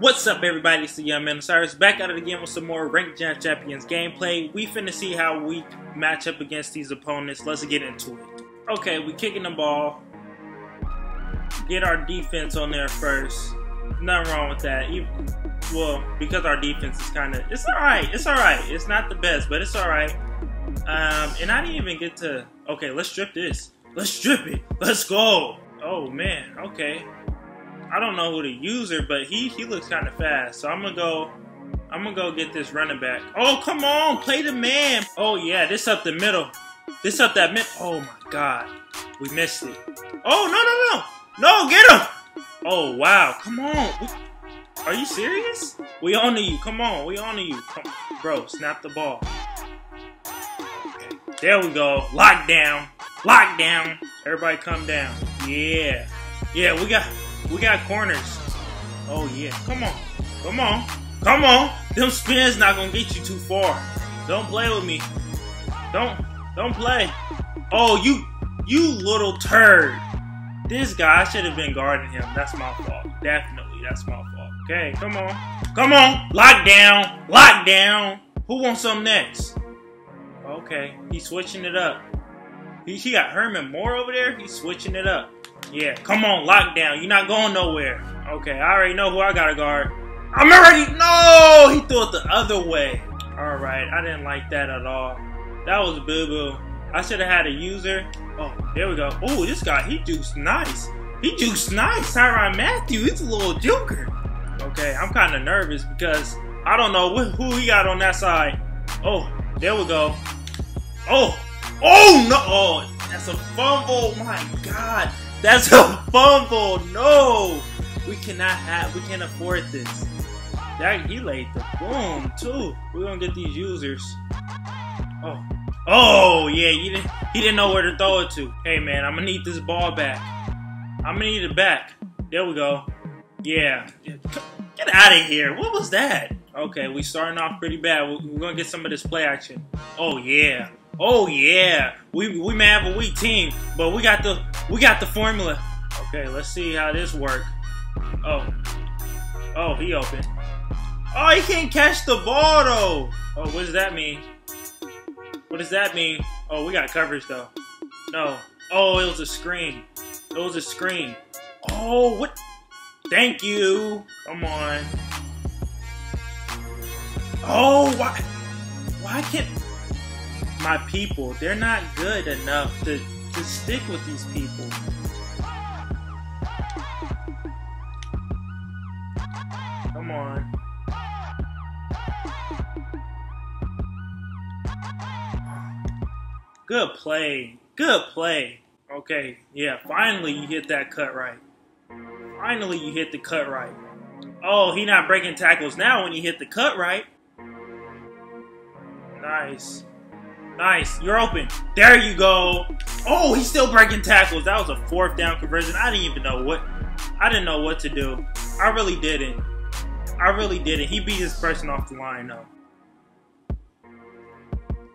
What's up everybody, it's the Young Man Osiris back at it again with some more Ranked Jam Champions gameplay. We finna see how we match up against these opponents. Let's get into it. Okay, we kicking the ball. Get our defense on there first. Nothing wrong with that. Even, well, because our defense is kind of, it's alright, it's alright. It's not the best, but it's alright. Um, and I didn't even get to, okay, let's strip this. Let's strip it. Let's go. Oh man, okay. I don't know who the user, but he he looks kind of fast. So I'm gonna go. I'm gonna go get this running back. Oh come on, play the man. Oh yeah, this up the middle. This up that mid. Oh my god, we missed it. Oh no no no no, get him. Oh wow, come on. Are you serious? We on you. Come on, we on you. Come, bro, snap the ball. There we go. Lockdown. Lockdown. Everybody come down. Yeah. Yeah, we got we got corners. Oh yeah. Come on. Come on. Come on. Them spins not gonna get you too far. Don't play with me. Don't don't play. Oh you you little turd. This guy should have been guarding him. That's my fault. Definitely, that's my fault. Okay, come on. Come on. Lock down. Lock down. Who wants some next? Okay, he's switching it up. He, he got Herman Moore over there. He's switching it up. Yeah, come on, lockdown. You're not going nowhere. Okay, I already know who I gotta guard. I'm already. No! He threw it the other way. Alright, I didn't like that at all. That was boo boo. I should have had a user. Oh, there we go. Oh, this guy, he juiced nice. He juiced nice. Tyrann Mathieu. he's a little joker. Okay, I'm kind of nervous because I don't know who he got on that side. Oh, there we go. Oh, oh no! Oh, that's a fumble. My God. That's a fumble. No, we cannot have. We can't afford this. That he laid the boom too. We're gonna get these users. Oh, oh yeah. You didn't. He didn't know where to throw it to. Hey man, I'm gonna need this ball back. I'm gonna need it back. There we go. Yeah. Get out of here. What was that? Okay, we starting off pretty bad. We're gonna get some of this play action. Oh yeah. Oh yeah, we we may have a weak team, but we got the we got the formula. Okay, let's see how this works. Oh, oh, he open. Oh, he can't catch the ball though. Oh, what does that mean? What does that mean? Oh, we got coverage though. No. Oh, it was a screen. It was a screen. Oh, what? Thank you. Come on. Oh, why? Why can't? my people. They're not good enough to, to stick with these people. Come on. Good play. Good play. Okay, yeah, finally you hit that cut right. Finally you hit the cut right. Oh, he not breaking tackles now when you hit the cut right. Nice. Nice. You're open. There you go. Oh, he's still breaking tackles. That was a fourth down conversion. I didn't even know what. I didn't know what to do. I really didn't. I really didn't. He beat his person off the line, though.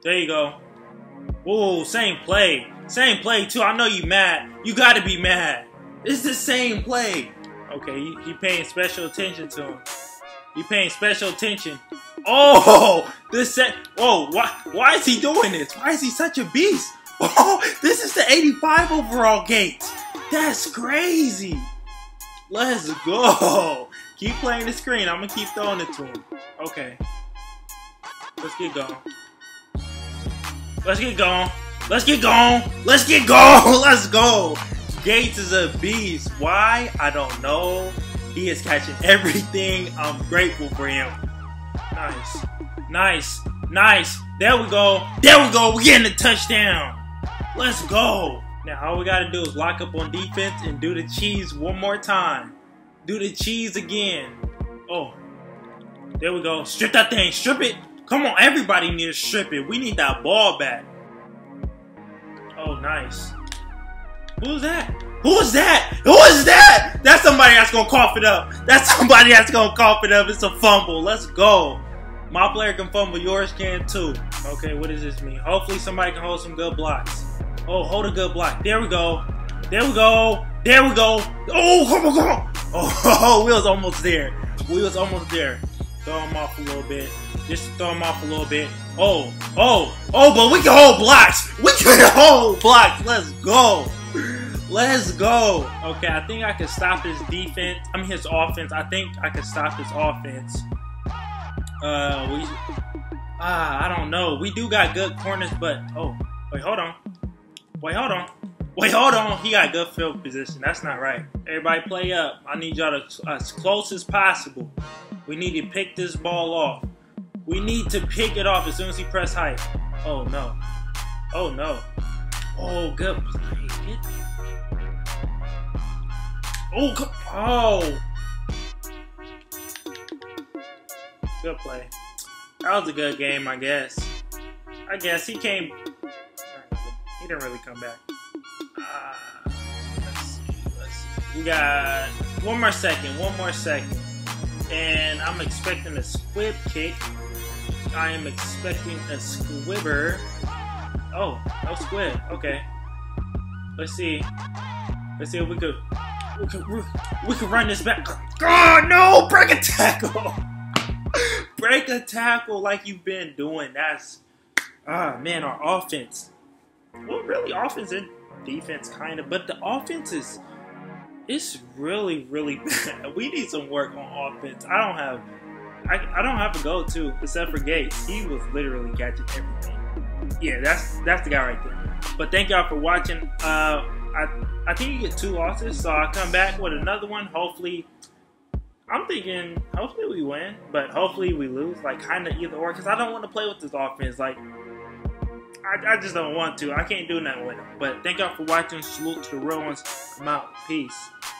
There you go. Whoa, same play. Same play, too. I know you mad. You got to be mad. It's the same play. Okay, you, you paying special attention to him. You paying special attention. Oh, this set. Oh, why? Why is he doing this? Why is he such a beast? Oh, this is the 85 overall gate. That's crazy. Let's go. Keep playing the screen. I'm gonna keep throwing it to him. Okay. Let's get going. Let's get going. Let's get going. Let's get going. Let's go. Gates is a beast. Why? I don't know. He is catching everything. I'm grateful for him. Nice. Nice. Nice. There we go. There we go. We're getting a touchdown. Let's go. Now, all we got to do is lock up on defense and do the cheese one more time. Do the cheese again. Oh. There we go. Strip that thing. Strip it. Come on. Everybody need to strip it. We need that ball back. Oh, nice. Who's that? Who is that? Who is that? That's somebody that's gonna cough it up. That's somebody that's gonna cough it up. It's a fumble. Let's go. My player can fumble, yours can too. Okay, what does this mean? Hopefully somebody can hold some good blocks. Oh, hold a good block. There we go. There we go. There we go. Oh, come on, come on. Oh, we was almost there. We was almost there. Throw him off a little bit. Just throw him off a little bit. Oh, oh, oh, but we can hold blocks. We can hold blocks. Let's go. Let's go. Okay, I think I can stop his defense. I mean his offense. I think I can stop his offense. Uh, we. Ah, I don't know. We do got good corners, but oh, wait, hold on. Wait, hold on. Wait, hold on. He got good field position. That's not right. Everybody play up. I need y'all to as close as possible. We need to pick this ball off. We need to pick it off as soon as he press height. Oh no. Oh no. Oh, good play. Get Oh, oh. Good play. That was a good game, I guess. I guess he came. He didn't really come back. Uh, let's see. Let's see. We got one more second. One more second. And I'm expecting a squib kick. I am expecting a squibber. Oh, no squib. Okay. Let's see. Let's see if we could we could we could run this back. God, no! Break a tackle. Break a tackle like you've been doing. That's ah man, our offense. Well, really, offense and defense kind of, but the offense is it's really really bad. We need some work on offense. I don't have I, I don't have a go to except for Gates. He was literally catching everything. Yeah, that's that's the guy right there. But thank y'all for watching. Uh, I I think you get two losses, so I'll come back with another one. Hopefully, I'm thinking hopefully we win, but hopefully we lose. Like kind of either or, because I don't want to play with this offense. Like I, I just don't want to. I can't do nothing with it. But thank y'all for watching. Salute to the real ones. Out. Peace.